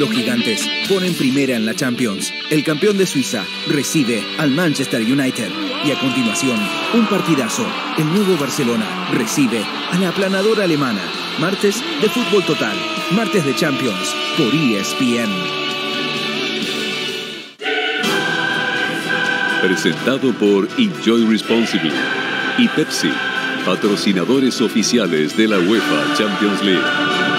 Los gigantes ponen primera en la Champions. El campeón de Suiza recibe al Manchester United. Y a continuación, un partidazo. El nuevo Barcelona recibe a la aplanadora alemana. Martes de fútbol total. Martes de Champions por ESPN. Presentado por Enjoy Responsibly y Pepsi, patrocinadores oficiales de la UEFA Champions League.